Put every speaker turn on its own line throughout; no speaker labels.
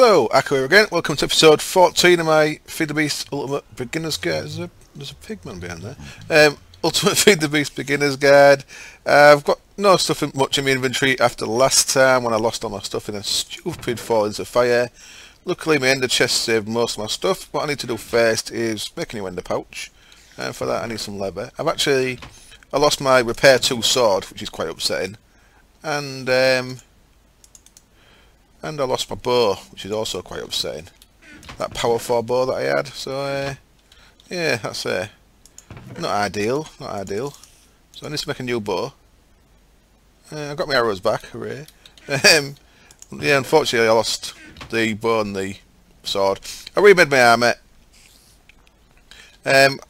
Hello, Ako here again. Welcome to episode 14 of my Feed the Beast Ultimate Beginner's Guide. There's a, there's a pigman behind there. Um, Ultimate Feed the Beast Beginner's Guide. Uh, I've got no stuff in, much in my inventory after last time when I lost all my stuff in a stupid fall into fire. Luckily my ender chest saved most of my stuff. What I need to do first is make a new ender pouch. And for that I need some leather. I've actually... I lost my repair 2 sword, which is quite upsetting. And... Um, and I lost my bow, which is also quite upsetting. That power 4 bow that I had, so uh, yeah, that's uh, not ideal, not ideal. So I need to make a new bow. Uh, I got my arrows back, hooray. Um, yeah, unfortunately I lost the bow and the sword. I remade my armour. Um,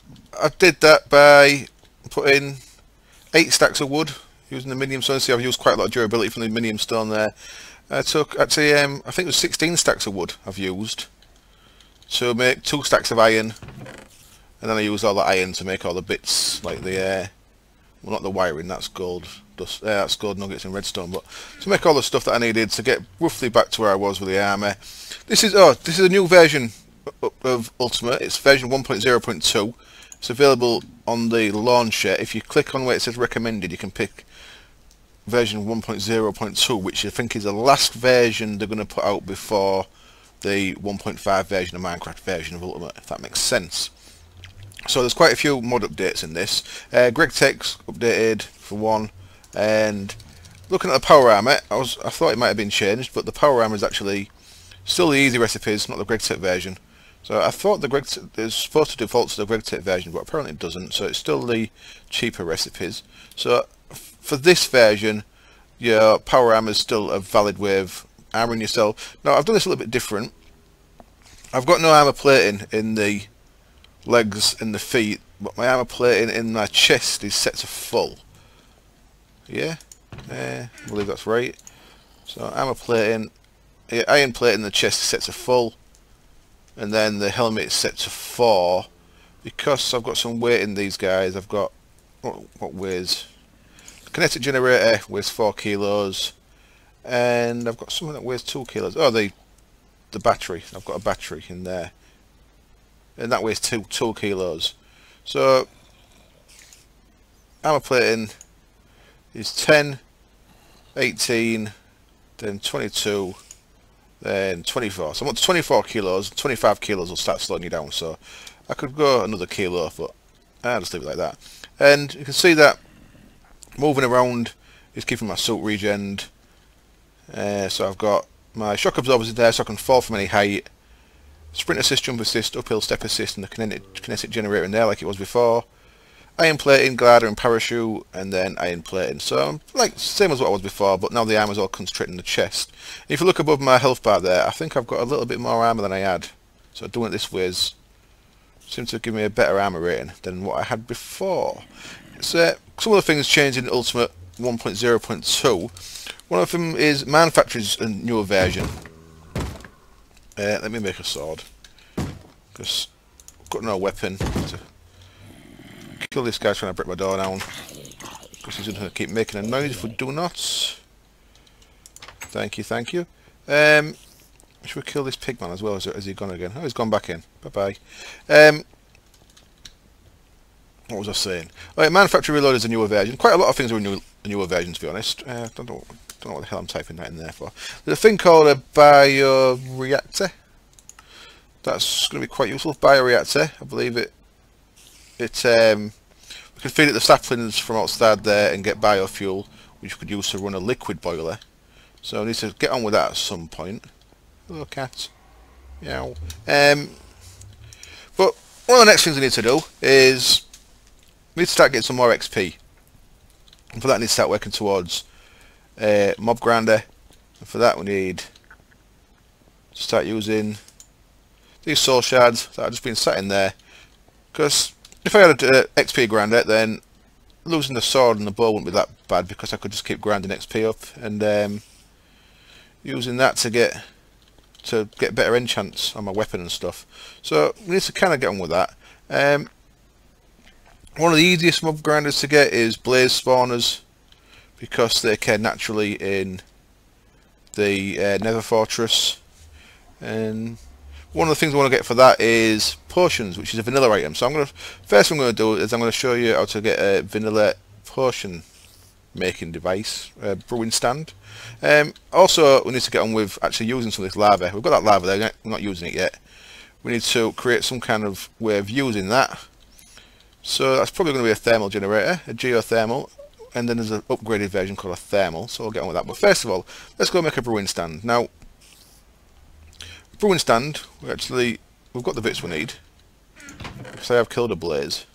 I did that by putting 8 stacks of wood using the minium stone. See I've used quite a lot of durability from the minium stone there. I took actually um, I think it was 16 stacks of wood I've used to make two stacks of iron and then I used all the iron to make all the bits like the uh, well not the wiring that's gold dust, uh, that's gold nuggets and redstone but to make all the stuff that I needed to get roughly back to where I was with the armor this is oh this is a new version of Ultimate. It's version 1.0.2 it's available on the launcher. If you click on where it says recommended you can pick version 1.0.2 which I think is the last version they're going to put out before the 1.5 version of Minecraft version of Ultimate if that makes sense. So there's quite a few mod updates in this. Uh, GregTech's updated for one and looking at the power armor I was I thought it might have been changed but the power armor is actually still the easy recipes not the GregTech version. So I thought the Greg is supposed to default to the GregTech version but apparently it doesn't so it's still the cheaper recipes. So for this version, your power armor is still a valid way of armoring yourself. Now, I've done this a little bit different. I've got no armor plating in the legs and the feet, but my armor plating in my chest is set to full. Yeah, uh, I believe that's right. So armor plating, yeah, iron plating in the chest is set to full, and then the helmet is set to four. Because I've got some weight in these guys, I've got what, what weighs kinetic generator weighs 4 kilos and I've got something that weighs 2 kilos. Oh the the battery. I've got a battery in there and that weighs 2, two kilos. So armor plating is 10 18 then 22 then 24 so I want 24 kilos. 25 kilos will start slowing you down. So I could go another kilo but I'll just leave it like that. And you can see that moving around is keeping my suit regen. Uh, so I've got my shock absorbers there so I can fall from any height. Sprint assist, jump assist, uphill step assist and the kinetic, kinetic generator in there like it was before. Iron plating, glider and parachute and then iron plating. So like same as what I was before but now the armor's all concentrated in the chest. if you look above my health bar there I think I've got a little bit more armor than I had. So doing it this way seems to give me a better armor rating than what I had before. So some of the things changed in Ultimate 1.0.2. One of them is MineFactory's a newer version. Uh, let me make a sword. Because I've got no weapon to kill this guy trying to break my door down. Because he's going to keep making a noise if we do not. Thank you, thank you. Um, should we kill this pigman as well? Has he gone again? Oh, he's gone back in. Bye-bye. Um, what was I saying? Right, MineFactory Reload is a newer version. Quite a lot of things are new, newer versions, to be honest. Uh, I don't know, don't know what the hell I'm typing that in there for. There's a thing called a bioreactor. That's going to be quite useful. Bioreactor, I believe it. It um, we can feed it the saplings from outside there and get biofuel, which we could use to run a liquid boiler. So I need to get on with that at some point. Hello, cat. Yeah. Um, but one of the next things we need to do is need to start getting some more XP. And for that, need to start working towards uh, mob grinder. And for that, we need to start using these soul shards that have just been sat in there. Because if I had an uh, XP grinder, then losing the sword and the bow wouldn't be that bad because I could just keep grinding XP up and um, using that to get to get better enchants on my weapon and stuff. So we need to kind of get on with that. Um, one of the easiest mob grinders to get is blaze spawners because they occur naturally in the uh, nether fortress And one of the things I want to get for that is potions, which is a vanilla item. So I'm going to first I'm going to do is I'm going to show you how to get a vanilla potion making device, uh, brewing stand. Um, also, we need to get on with actually using some of this lava. We've got that lava there, we're not using it yet. We need to create some kind of way of using that. So that's probably going to be a thermal generator, a geothermal, and then there's an upgraded version called a thermal, so we'll get on with that. But first of all, let's go make a brewing stand. Now, brewing stand, we actually, we've got the bits we need. So I've killed a blaze.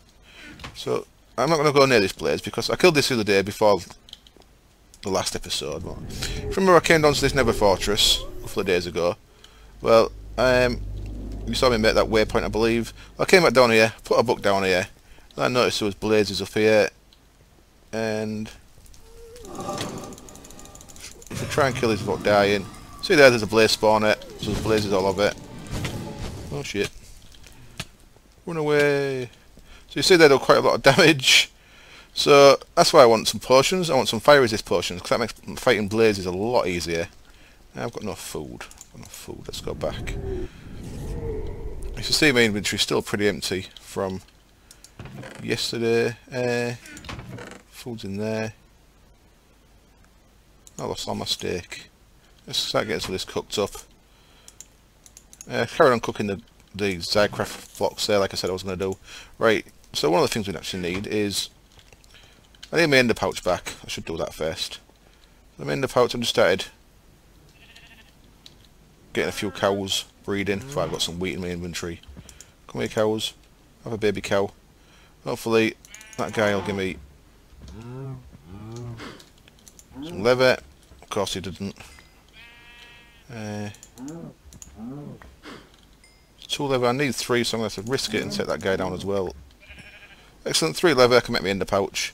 So I'm not going to go near this blaze because I killed this the other day before the last episode. But remember I came down to this nether fortress a couple of days ago. Well, um, you saw me make that waypoint I believe. I came back down here, put a book down here. I noticed there was blazes up here. And if I try and kill this without dying. See there, there's a blaze spawner. So there's blazes all over it. Oh shit. Run away. So you see they do quite a lot of damage. So that's why I want some potions. I want some fire resist potions because that makes fighting blazes a lot easier. I've got enough food. Got enough food. Let's go back. You can see my inventory still pretty empty from yesterday. Uh, food's in there. I lost all my steak. Let's start getting some of this cooked up. Uh, carry on cooking the the Xycraft blocks there, like I said I was going to do. Right, so one of the things we actually need is... I need my ender pouch back. I should do that first. The pouch, I just started getting a few cows breeding. Mm. I've got some wheat in my inventory. Come here, cows. Have a baby cow. Hopefully, that guy will give me some leather. Of course he didn't. Uh, two leather. I need three, so I'm going to have to risk it and take that guy down as well. Excellent, three leather can make me ender pouch.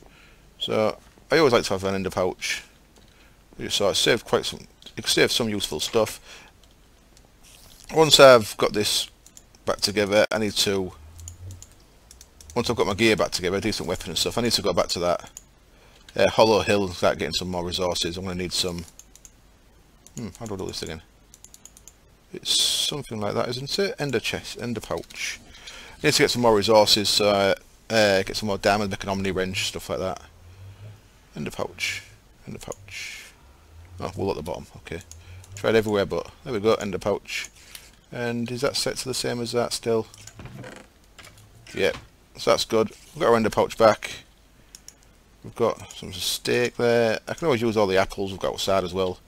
So I always like to have an ender pouch. So I saved quite some. It saved some useful stuff. Once I've got this back together, I need to. Once I've got my gear back together, a decent weapon and stuff, I need to go back to that uh, Hollow Hill and start getting some more resources. I'm going to need some. Hmm, how do I do this again? It's something like that, isn't it? Ender chest, ender pouch. I need to get some more resources. So uh, uh, get some more diamonds, make an omni wrench, stuff like that. Ender pouch. Ender pouch. Oh, wool at the bottom. Okay. Tried everywhere, but there we go. Ender pouch. And is that set to the same as that still? Yep. So that's good. We've got our ender pouch back. We've got some steak there. I can always use all the apples we've got outside as well.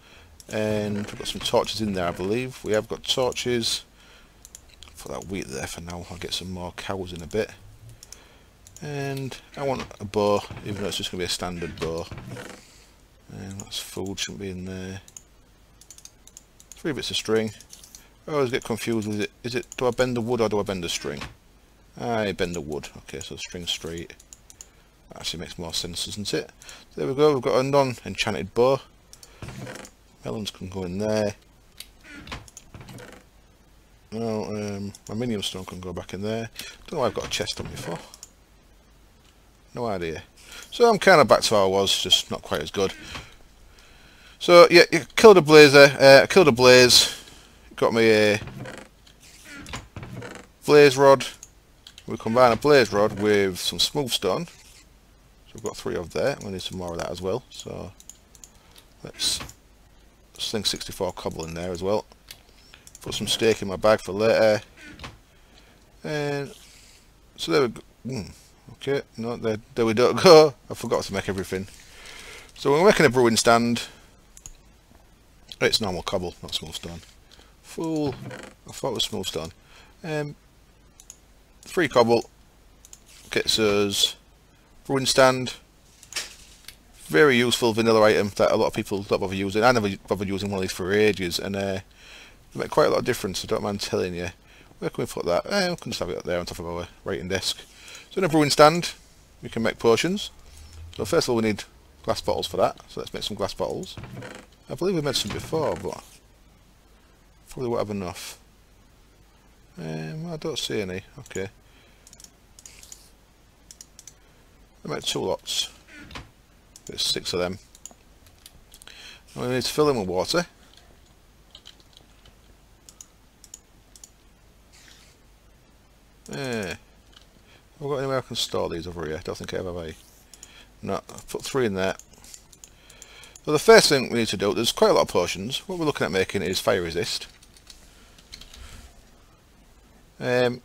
And we've got some torches in there, I believe. We have got torches. Put that wheat there for now. I'll get some more cows in a bit and I want a bow even though it's just going to be a standard bow and that's food shouldn't be in there three bits of string I always get confused with it is it do I bend the wood or do I bend the string I bend the wood. Okay so string straight. Actually makes more sense doesn't it? There we go. We've got a non-enchanted bow. Melons can go in there. Now um, a minium stone can go back in there. Don't know why I've got a chest on me for. No idea. So I'm kind of back to how I was, just not quite as good. So yeah, you killed a blazer, uh, killed a blaze, got me a blaze rod. We combine a blaze rod with some smooth stone. So we've got three of there. We need some more of that as well. So let's sling 64 cobble in there as well. Put some steak in my bag for later. And so there we go. Mm. Okay, no, there, there we don't go. I forgot to make everything. So we're making a brewing stand. It's normal cobble, not smooth stone. Fool. I thought it was smooth stone. Um, three cobble gets us brewing stand. Very useful vanilla item that a lot of people don't bother using. I never bothered using one of these for ages, and uh, they make quite a lot of difference. I don't mind telling you. Where can we put that? Eh, we can just have it up there on top of our writing desk. So in a brewing stand, we can make potions. So first of all we need glass bottles for that. So let's make some glass bottles. I believe we made some before, but probably won't have enough. Um, I don't see any. Okay. I make two lots. There's six of them. And we need to fill them with water. Yeah. Have I got anywhere I can store these over here? I don't think I have, have I? No, I've put three in there. So the first thing we need to do, there's quite a lot of potions. What we're looking at making is fire resist. Um,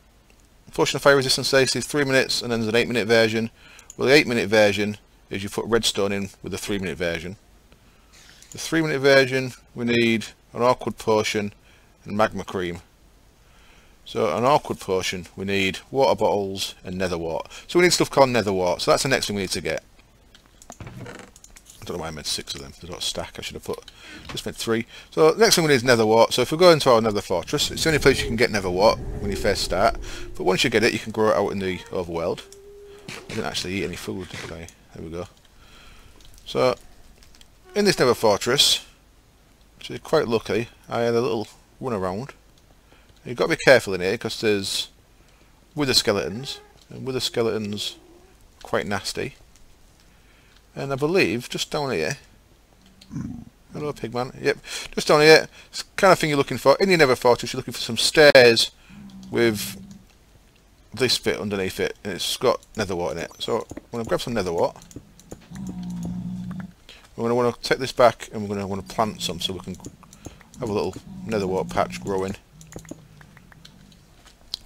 fire resistance says is 3 minutes and then there's an 8 minute version. Well the 8 minute version is you put redstone in with the 3 minute version. The 3 minute version we need an awkward potion and magma cream. So an awkward potion we need water bottles and nether wart. So we need stuff called nether wart. So that's the next thing we need to get. I don't know why I made six of them. They don't stack. I should have put just made three. So next thing we need is nether wart. So if we go into our nether fortress, it's the only place you can get nether wart when you first start. But once you get it, you can grow it out in the overworld. I didn't actually eat any food, I? There we go. So in this nether fortress, which is quite lucky, I had a little run around. You've got to be careful in here because there's wither skeletons, and wither skeletons quite nasty. And I believe, just down here, hello pigman, yep, just down here, it's kind of thing you're looking for. In your nether fortress, you're looking for some stairs with this bit underneath it, and it's got nether wart in it. So I'm going to grab some nether wart. We're going to want to take this back, and we're going to want to plant some so we can have a little nether wart patch growing.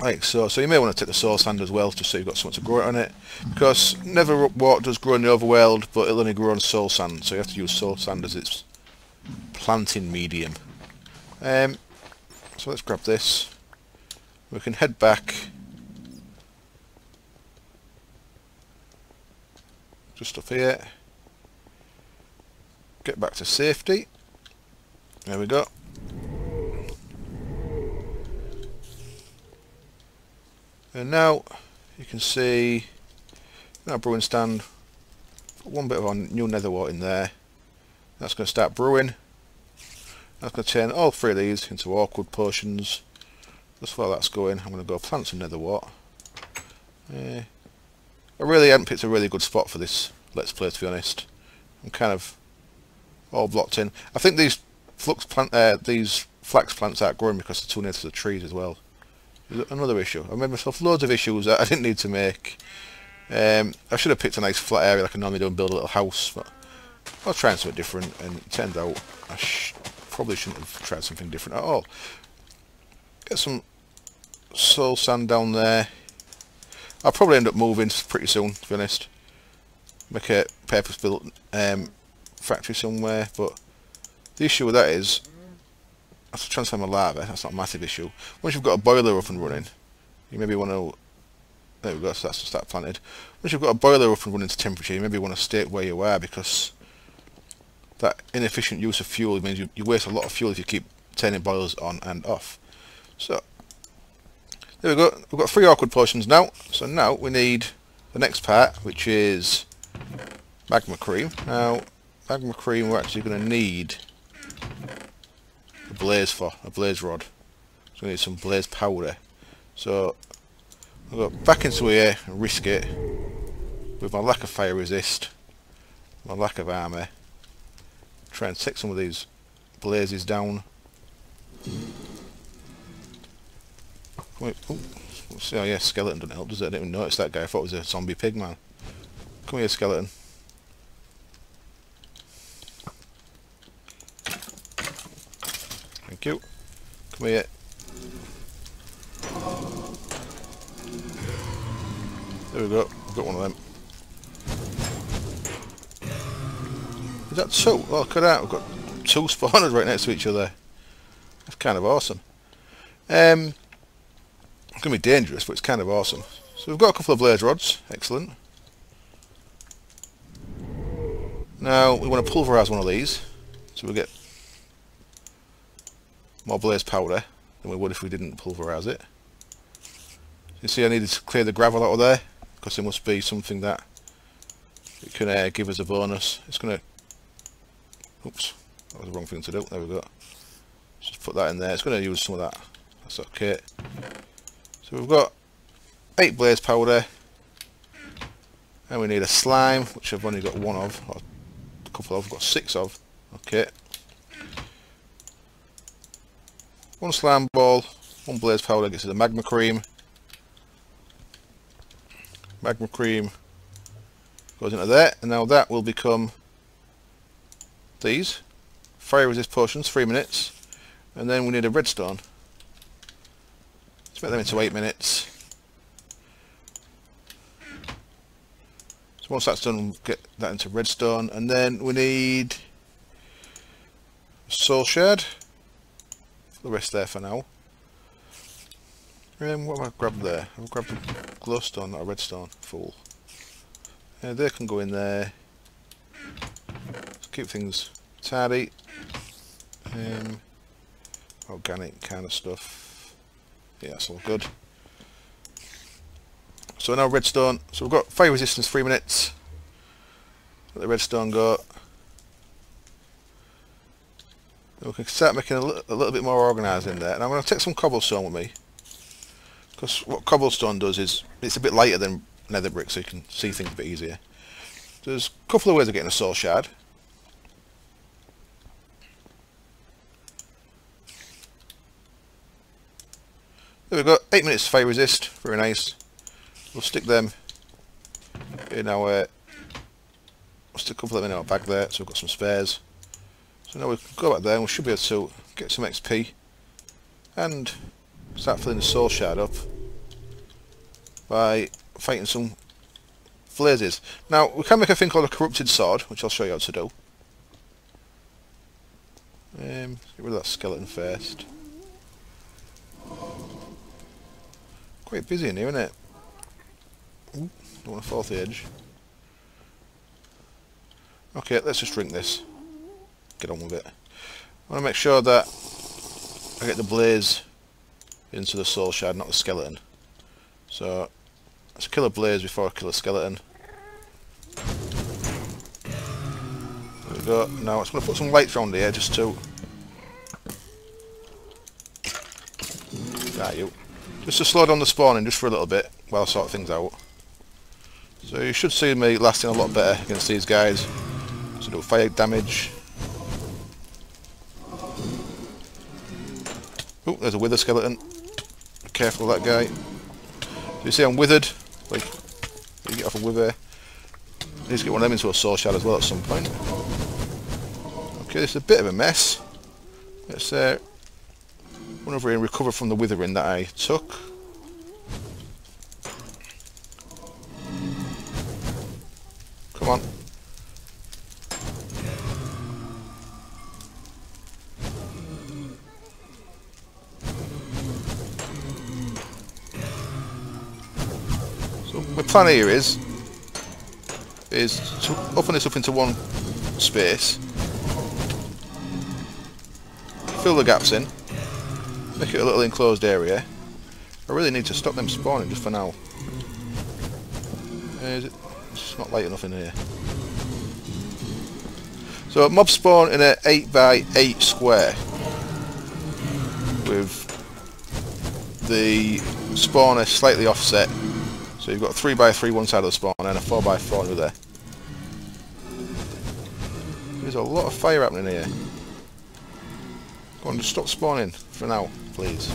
Like so, so you may want to take the soul sand as well, just so you've got something to grow it on it. Because nether wart does grow in the overworld, but it'll only grow on soul sand, so you have to use soul sand as its planting medium. Um, so let's grab this. We can head back. Just up here. Get back to safety. There we go. And now you can see our brewing stand, one bit of our new nether wart in there. That's going to start brewing. That's going to turn all three of these into awkward potions. Just while that's going, I'm going to go plant some nether wart. Uh, I really haven't picked a really good spot for this Let's Play, to be honest. I'm kind of all blocked in. I think these flux plant, uh, these flax plants aren't growing because they're too near to the trees as well another issue. I made myself loads of issues that I didn't need to make. Um, I should have picked a nice flat area like I normally do and build a little house, but I was trying something different, and it turned out I sh probably shouldn't have tried something different at all. Get some soul sand down there. I'll probably end up moving pretty soon, to be honest. Make a purpose-built um, factory somewhere, but the issue with that is To transfer my lava, that's not a massive issue. Once you've got a boiler up and running, you maybe want to... There we go, so that's start planted. Once you've got a boiler up and running to temperature, you maybe want to stay where you are because that inefficient use of fuel means you, you waste a lot of fuel if you keep turning boilers on and off. So, there we go, we've got three awkward potions now. So now we need the next part, which is magma cream. Now, magma cream we're actually going to need a blaze for, a blaze rod. So we need some blaze powder. So I'll go back into here and risk it with my lack of fire resist, my lack of armour. Try and take some of these blazes down. Wait, oh, see, oh yeah, skeleton doesn't help, does it? I didn't even notice that guy. I thought it was a zombie pig man. Come here, skeleton. Thank you. Here. There we go. Got one of them. Is that two? Well, cut out. We've got two spawners right next to each other. That's kind of awesome. Um, it's going to be dangerous, but it's kind of awesome. So we've got a couple of blaze rods. Excellent. Now, we want to pulverise one of these. So we'll get more blaze powder than we would if we didn't pulverise it. You see I needed to clear the gravel out of there because it must be something that it can uh, give us a bonus. It's going to... Oops, that was the wrong thing to do. There we go. Just put that in there. It's going to use some of that. That's okay. So we've got 8 blaze powder. And we need a slime, which I've only got one of, or a couple of, I've got six of. Okay. One slime ball, one blaze powder gets a magma cream. magma cream goes into there and now that will become these. Fire resist potions three minutes. And then we need a redstone. Let's make them into eight minutes. So once that's done we'll get that into redstone. And then we need soul shard the rest there for now um, what have I grabbed there? I've grabbed a glowstone, not a redstone. Fool. Uh, they can go in there. Keep things tidy. Um, organic kind of stuff. Yeah, that's all good. So now redstone. So we've got fire resistance three minutes. Let the redstone go. We can start making a, a little bit more organised in there. And I'm going to take some cobblestone with me. Because what cobblestone does is, it's a bit lighter than nether brick so you can see things a bit easier. There's a couple of ways of getting a soul shard. There we go, 8 minutes fire resist, very nice. We'll stick them in our, we'll stick a couple of them in our bag there, so we've got some spares. So now we can go back there and we should be able to get some XP and start filling the soul shard up by fighting some blazes. Now, we can make a thing called a corrupted sword, which I'll show you how to do. Um, get rid of that skeleton first. Quite busy in here, isn't it? Ooh, don't want to fall off the edge. Okay, let's just drink this. Get on with it. I want to make sure that I get the blaze into the soul shard, not the skeleton. So, let's kill a blaze before I kill a skeleton. There we go. Now, I'm going to put some lights around here just to... Ah, you. Just to slow down the spawning just for a little bit while I sort things out. So you should see me lasting a lot better against these guys. So do fire damage. Oh, there's a wither skeleton careful of that guy. So you see I'm withered, like you get off a wither. Need to get one of them into a soul shard as well at some point. Okay, this is a bit of a mess. Let's uh, run over here and recover from the withering that I took. Come on. Plan here is is to open this up into one space, fill the gaps in, make it a little enclosed area. I really need to stop them spawning just for now. Uh, it, it's not light enough in here. So mob spawn in a 8 by 8 square with the spawner slightly offset so you've got a 3x3 one side of the spawn and a 4x4 over there. There's a lot of fire happening here. Go on, just stop spawning for now, please.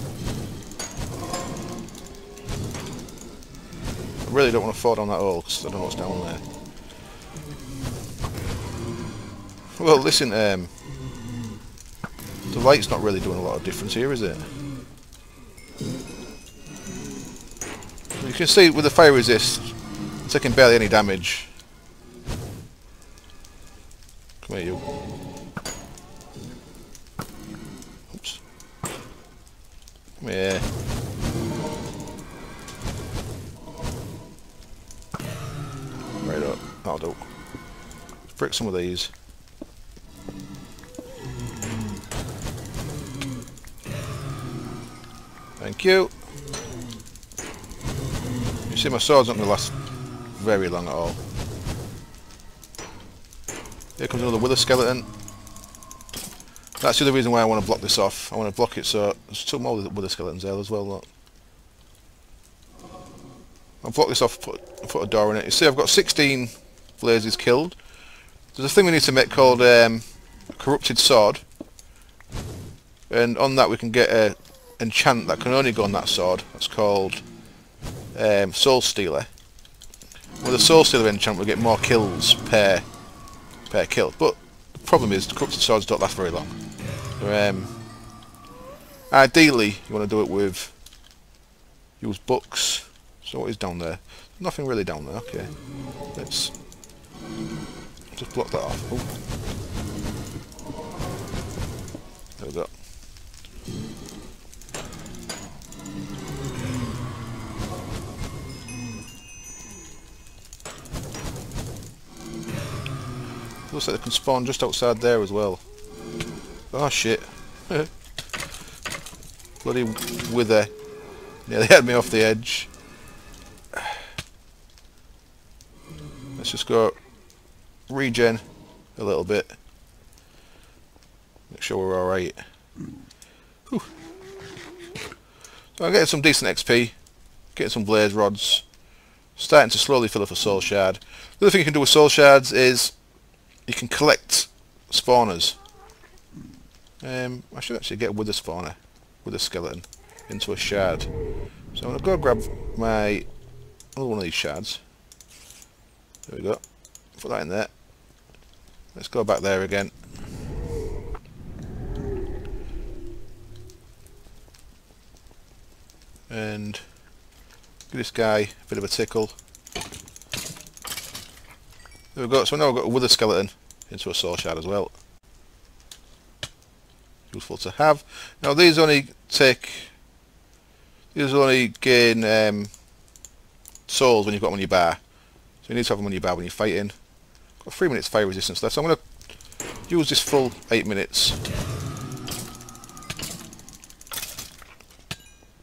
I really don't want to fall down that hole because I don't know what's down there. Well, listen, um, the light's not really doing a lot of difference here, is it? Can see with the fire resist, it's taking barely any damage. Come here, you. Oops. Come here. Right up. That'll do. Let's break some of these. Thank you. You see my sword's to last very long at all. Here comes another wither skeleton. That's the other reason why I want to block this off. I want to block it so there's two more wither skeletons there as well. Look. I'll block this off put, put a door in it. You see I've got 16 blazes killed. There's a thing we need to make called um, Corrupted Sword. And on that we can get a enchant that can only go on that sword. That's called um, Soul Stealer. with a Soul Stealer enchant we get more kills per per kill. But the problem is the corrupted swords don't last very long. Um, ideally you want to do it with use books. So what is down there? Nothing really down there, okay. Let's just block that off. Ooh. There we go. Looks like they can spawn just outside there as well. Oh shit. Bloody wither. Yeah, they had me off the edge. Let's just go regen a little bit. Make sure we're alright. So I'm getting some decent XP. Getting some blaze rods. Starting to slowly fill up a soul shard. The other thing you can do with soul shards is you can collect spawners. Um, I should actually get with a spawner with a skeleton into a shard. So I'm going to go grab my another one of these shards. There we go. Put that in there. Let's go back there again. And give this guy a bit of a tickle. There we go. So now we've got a wither skeleton into a soul shard as well. Useful to have. Now these only take... These only gain um, souls when you've got them on your bar. So you need to have them on your bar when you're fighting. Got 3 minutes fire resistance left. So I'm going to use this full 8 minutes.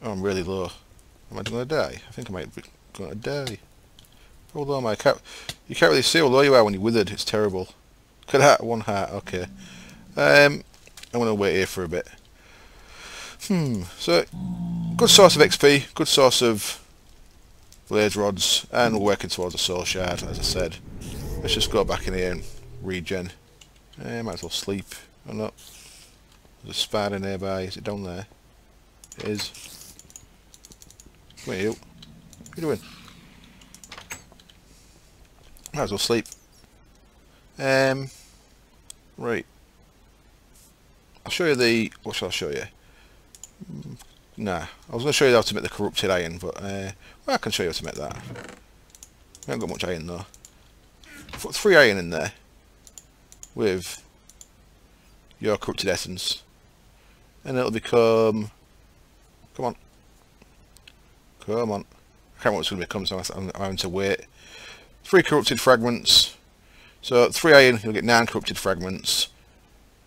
Oh, I'm really low. Am I to die? I think I might be going to die. Although my cat, you can't really see how you are when you're withered. It's terrible. At that, one heart. Okay. Um, I'm going to wait here for a bit. Hmm. So, good source of XP, good source of blaze rods, and we're working towards a soul shard, as I said. Let's just go back in here and regen. Uh, might as well sleep. Or not. There's a spider nearby. Is it down there? It is. Here, you. What are you doing? Might as well sleep. Um, right. I'll show you the... What shall I show you? Mm, nah. I was going to show you how to make the corrupted iron, but... Uh, well, I can show you how to make that. I haven't got much iron, though. Put three iron in there. With... Your corrupted essence. And it'll become... Come on. Come on. I can't remember what's going to become, so I'm having to wait three corrupted fragments. So three iron, you'll get nine corrupted fragments.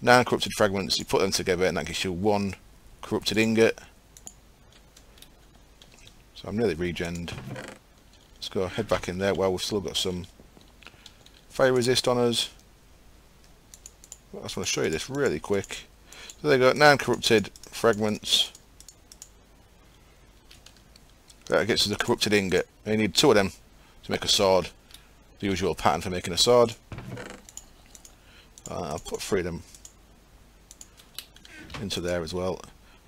Nine corrupted fragments, you put them together and that gives you one corrupted ingot. So I'm nearly regened. Let's go head back in there. Well, we've still got some fire resist on us. I just want to show you this really quick. So they got nine corrupted fragments. That gets us the corrupted ingot. You need two of them to make a sword the usual pattern for making a sword. Uh, I'll put freedom into there as well.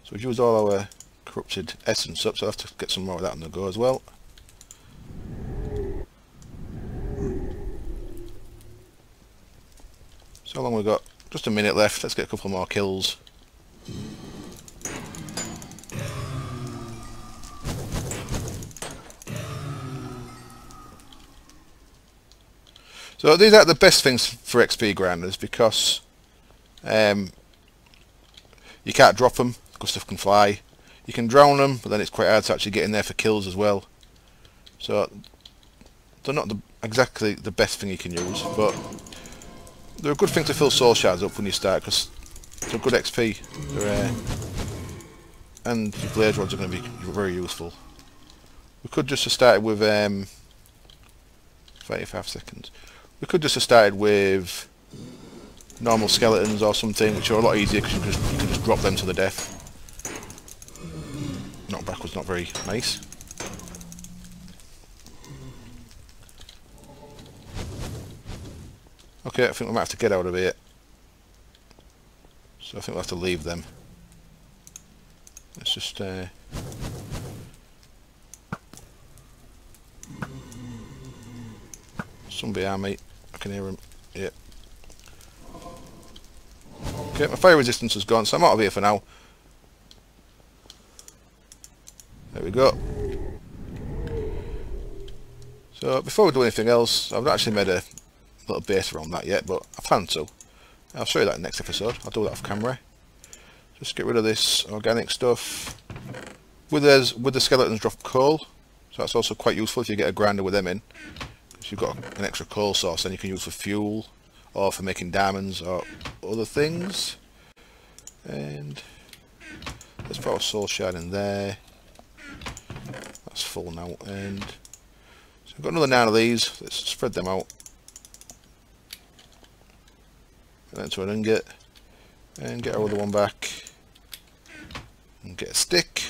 So we've used all our corrupted essence up, so I'll have to get some more of that on the go as well. So how long we've got just a minute left, let's get a couple more kills. So these are the best things for XP grinders because um, you can't drop them because stuff can fly. You can drown them, but then it's quite hard to actually get in there for kills as well. So they're not the, exactly the best thing you can use, but they're a good thing to fill soul shards up when you start because they're good XP. They're, uh, and your blaze rods are going to be very useful. We could just have started with um, 35 seconds. We could just have started with normal skeletons or something, which are a lot easier because you, you, can just drop them to the death. Not backwards, not very nice. Okay, I think we might have to get out of here. So I think we'll have to leave them. Let's just... Uh, Some behind me. I can hear him. Yeah. Okay, my fire resistance is gone, so I'm out of here for now. There we go. So before we do anything else, I've actually made a little base around that yet, but I plan to. I'll show you that next episode. I'll do that off camera. Just get rid of this organic stuff. With, with the skeletons drop coal, so that's also quite useful if you get a grinder with them in. Because you've got an extra coal source then you can use for fuel, or for making diamonds, or other things. And let's put our soul shard in there. That's full now, and so I've got another nine of these. Let's spread them out. And into an ingot. And get our other one back. And get a stick.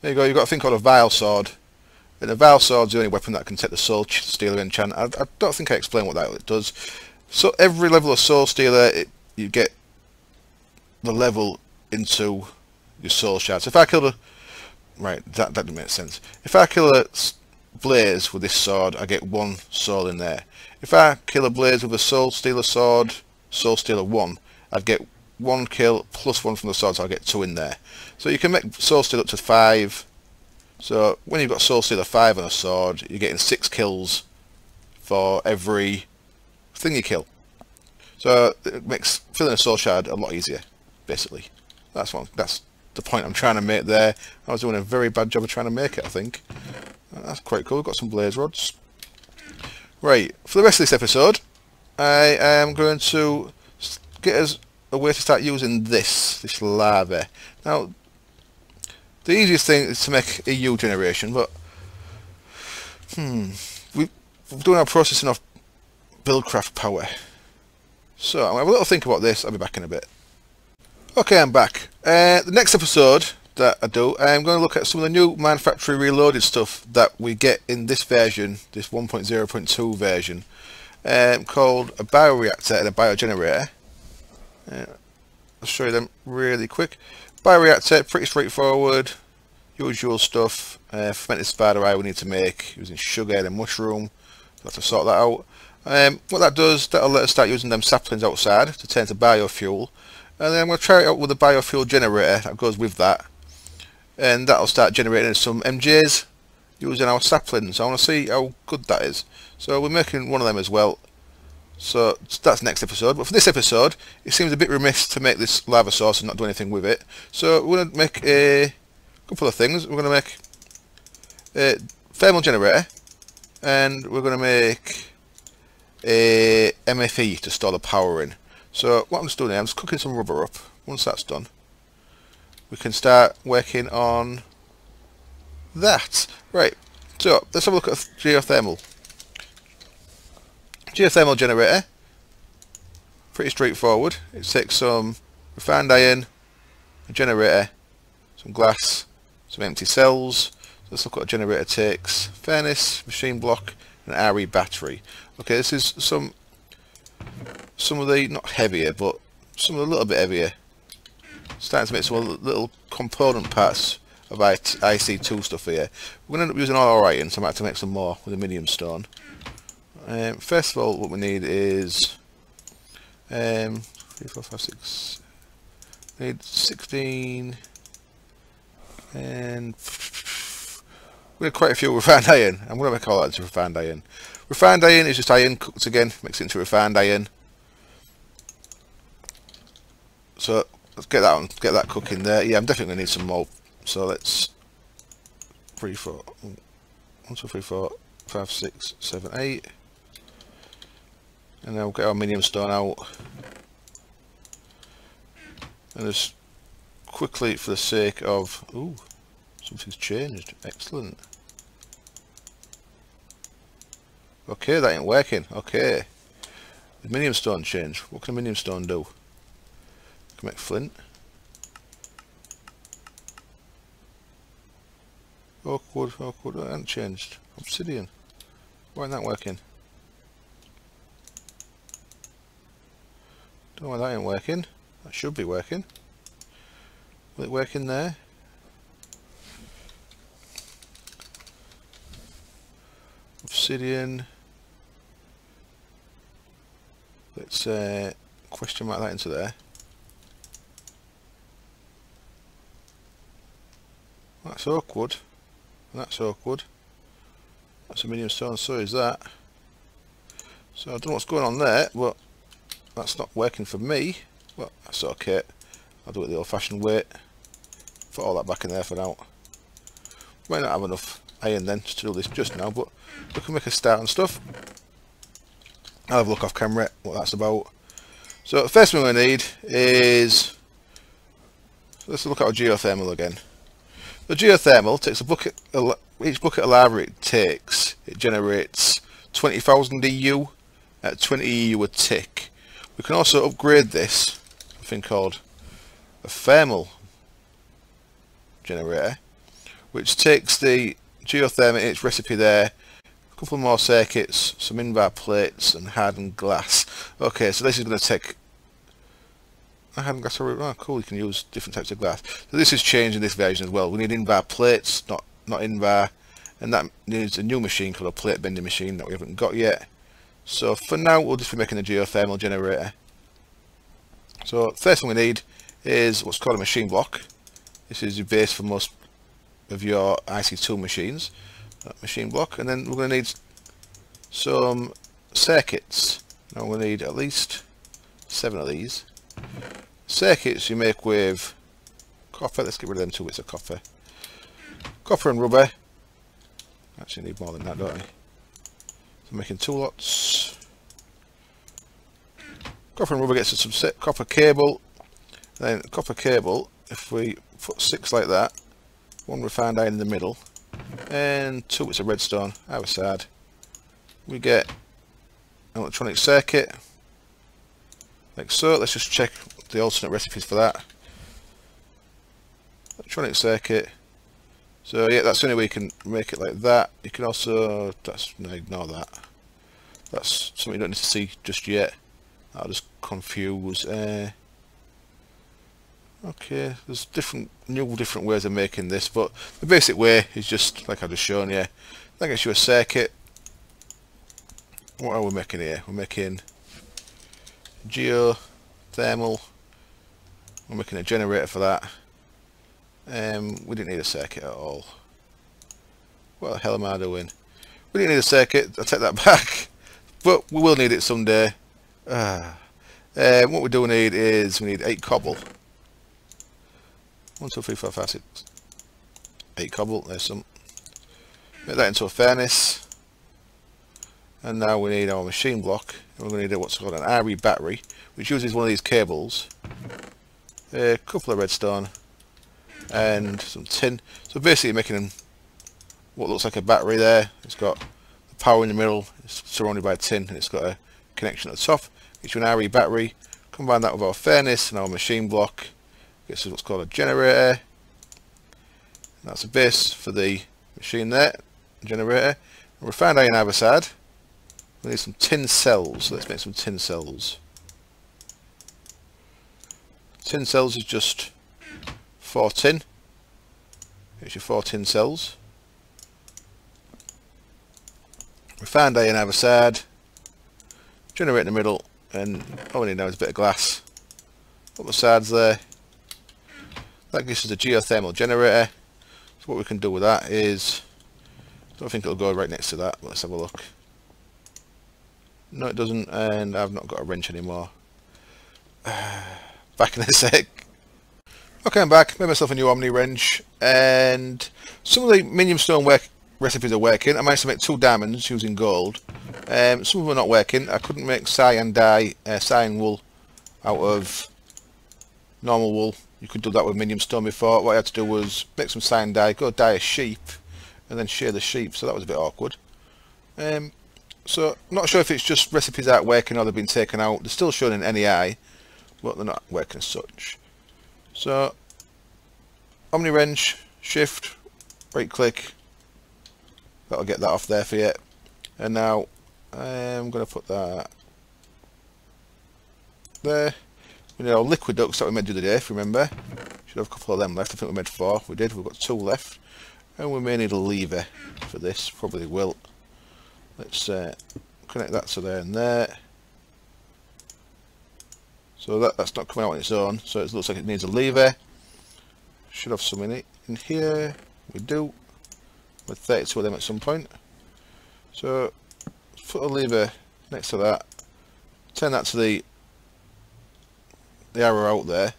There you go, you've got a thing called a Vile Sword. And a Vile Sword's the only weapon that can take the Soul Stealer enchant. I, I don't think I explained what that does. So every level of Soul Stealer, it, you get the level into your Soul Shard. So if I kill a Right, that, that makes sense. If I kill a blaze with this sword, I get one soul in there. If I kill a blaze with a soul stealer sword, soul stealer 1, I'd get one kill plus one from the sword, so I'll get two in there. So you can make soul steal up to five. So when you've got soul stealer 5 on a sword, you're getting six kills for every thing you kill. So it makes filling a soul shard a lot easier, basically. That's one. That's the point I'm trying to make there. I was doing a very bad job of trying to make it, I think. That's quite cool. We've got some blaze rods. Right, for the rest of this episode, I am going to get us a way to start using this, this lava. Now, the easiest thing is to make a EU generation, but hmm, we, we're doing our processing of Buildcraft power. So, I'll have a little think about this. I'll be back in a bit. Okay, I'm back. Uh, the next episode that I do, I'm going to look at some of the new Mine Factory Reloaded stuff that we get in this version, this 1.0.2 version, um, called a bioreactor and a biogenerator. Uh, I'll show you them really quick. Bioreactor, pretty straightforward, usual stuff. Uh, fermented spider eye we need to make using sugar and mushroom. We'll have to sort that out. Um, what that does, that'll let us start using them saplings outside to turn to biofuel. And then to try it out with a biofuel generator that goes with that. And that'll start generating some MJs using our saplings. I want to see how good that is. So we're making one of them as well so that's next episode but for this episode it seems a bit remiss to make this lava source and not do anything with it so we're going to make a couple of things we're going to make a thermal generator and we're going to make a MFE to store the power in so what I'm just doing now, I'm just cooking some rubber up. Once that's done, we can start working on that. Right, so let's have a look at geothermal. Geothermal generator. Pretty straightforward. It takes some refined iron, a generator, some glass, some empty cells. So let's look what a generator takes. Furnace, machine block, and an RE battery. Okay, this is some some of the, not heavier, but some of the little bit heavier. Starting to make some little component parts of IC2 stuff here. We're going to end up using all our iron, so I might have to make some more with a minium stone. Um, first of all, what we need is um, 3, 4, 5, 6, need 16 and we had quite a few refined iron. I'm going to that into refined iron. Refined iron is just iron cooked again, mixed into refined iron. So let's get that on, get that cooking there. Yeah, I'm definitely gonna need some more. So let's three, four, one, two, three, four, five, six, seven, eight, and then we'll get our minium stone out. And just quickly, for the sake of, ooh, something's changed. Excellent. Okay, that ain't working. Okay. The minium stone change. What can a minium stone do? Can make flint. Awkward, awkward, that hasn't changed. Obsidian. Why isn't that working? Why that ain't working. That should be working. Will it work in there? obsidian. Let's uh, question mark that into there. That's awkward. that's wood. That's a minium stone, so is that. So I don't know what's going on there, but that's not working for me. Well, that's okay. I'll do it the old-fashioned way. Put all that back in there for now. Might not have enough iron then to do this just now, but we can make a start and stuff. I'll have a look off camera what that's about. So the first thing we need is let's look at our geothermal again. The geothermal takes a bucket, each bucket of lava it takes, it generates 20,000 EU at 20 EU a tick. We can also upgrade this, thing called a thermal generator, which takes the geothermal its recipe there, a couple more circuits, some invar plates and hardened glass. Okay, so this is going to take I haven't got a oh cool you can use different types of glass. So this is changing this version as well. We need invar plates not not invar and that needs a new machine called a plate bending machine that we haven't got yet so for now we'll just be making a geothermal generator. So first thing we need is what's called a machine block. This is the base for most of your IC2 machines. Uh, machine block and then we're going to need some circuits. Now we're need at least seven of these. Circuits you make with copper. Let's get rid of them two bits of copper. Copper and rubber. Actually need more than that don't I so making two lots. Copper and rubber gets us some copper cable. Then copper cable if we put six like that one refined iron in the middle and two bits of redstone either side. We get an electronic circuit. Like so let's just check the alternate recipes for that. Electronic circuit so yeah that's the only way you can make it like that. You can also that's no ignore that. That's something you don't need to see just yet. I'll just confuse uh, okay there's different new different ways of making this but the basic way is just like I've just shown you. That gets you a circuit. What are we making here? We're making geothermal. I'm making a generator for that um, we didn't need a circuit at all. What the hell am I doing? We didn't need a circuit I take that back. But we will need it someday. Ah. um, what we do need is we need 8 cobble. 1, 2, 3, 4, 5, 6 8 cobble, there's some. Make that into a furnace. And now we need our machine block. We're going to need what's called an RE battery which uses one of these cables. A couple of redstone and some tin. So basically making what looks like a battery there. It's got the power in the middle it's surrounded by tin and it's got a connection at the top. It's an RE battery. Combine that with our furnace and our machine block. This is what's called a generator. And that's a base for the machine there generator. And refined iron either side we need some tin cells. Let's make some tin cells. Tin cells is just four tin. Here's your four tin cells. Refined iron either side. Generate in the middle. And all we need now is a bit of glass. Up the sides there. That gives us a geothermal generator. So what we can do with that is... I don't think it'll go right next to that. Let's have a look. No, it doesn't, and I've not got a wrench anymore. back in a sec. Okay, I'm back. Made myself a new Omni wrench, and some of the minium stone work recipes are working. I managed to make two diamonds using gold. Um, some of them are not working. I couldn't make cyan dye, uh, cyan wool out of normal wool. You could do that with minium stone before. What I had to do was make some cyan dye, go dye a sheep, and then shear the sheep. So that was a bit awkward. Um, so, not sure if it's just recipes aren't working or they've been taken out. They're still shown in NEI, but they're not working as such. So, Omni wrench, shift, right click. That'll get that off there for you. And now, I'm going to put that there. We need our liquid ducts that we made the other day, if you remember. Should have a couple of them left. I think we made four. We did. We've got two left. And we may need a lever for this. Probably will. let's uh, connect that to there and there so that, that's not coming out on its own so it looks like it needs a lever. Should have some in it in here. We do. With 32 of them at some point. So put a lever next to that. Turn that to the the arrow out there.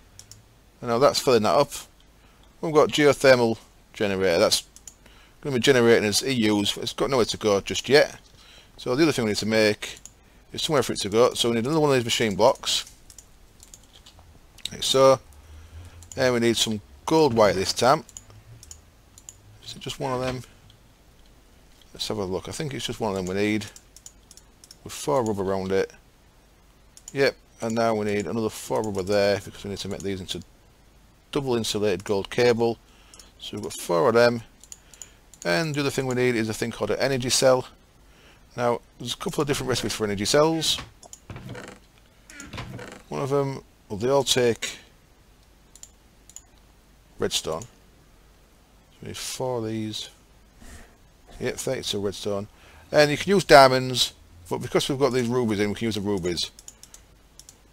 And now that's filling that up. We've got geothermal generator. That's going to be generating as EUs it's got nowhere to go just yet. So the other thing we need to make is somewhere for it to go. So we need another one of these machine blocks like so and we need some gold wire this time. Is it just one of them? Let's have a look. I think it's just one of them we need. With four rubber around it. Yep and now we need another four rubber there because we need to make these into double insulated gold cable. So we've got four of them. And the other thing we need is a thing called an energy cell. Now there's a couple of different recipes for energy cells. One of them well they all take redstone. So we need four of these. Yep 32 redstone. And you can use diamonds but because we've got these rubies in we can use the rubies.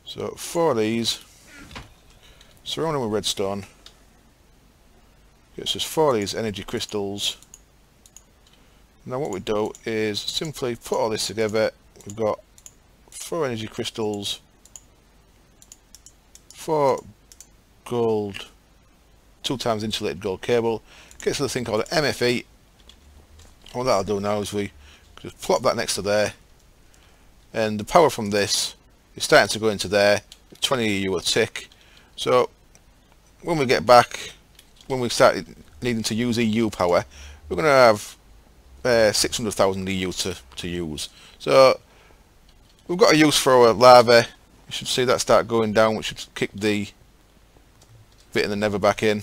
So four of these. Surround them with redstone. Gets us four of these energy crystals. Now what we do is simply put all this together. We've got four energy crystals four gold two times insulated gold cable. Gets us a thing called an MFE what that'll do now is we just plop that next to there. And the power from this is starting to go into there 20 EU a tick. So when we get back when we start needing to use EU power we're going to have uh, 600,000 EU to, to use. So we've got a use for our lava you should see that start going down which should kick the bit in the nether back in.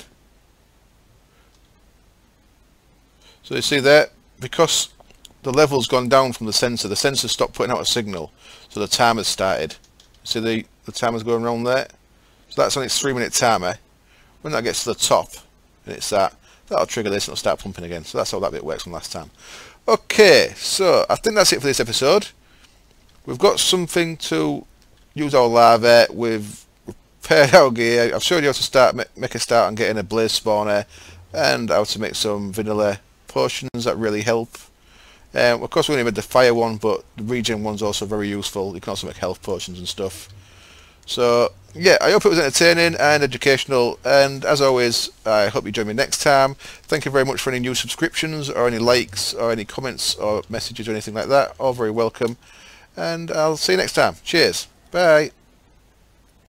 So you see there because the level's gone down from the sensor the sensor stopped putting out a signal. So the timer's started. See the the timer's going around there? So that's on its three minute timer. When that gets to the top and it's that that'll trigger this and it'll start pumping again. So that's how that bit works from last time. Okay so I think that's it for this episode. We've got something to use our lava we've repaired our gear I've shown you how to start make a start on getting a blaze spawner and how to make some vanilla potions that really help. Um, of course we only made the fire one but the regen one's also very useful. You can also make health potions and stuff. So yeah I hope it was entertaining and educational. And as always I hope you join me next time. Thank you very much for any new subscriptions or any likes or any comments or messages or anything like that. All very welcome. And I'll see you next time. Cheers bye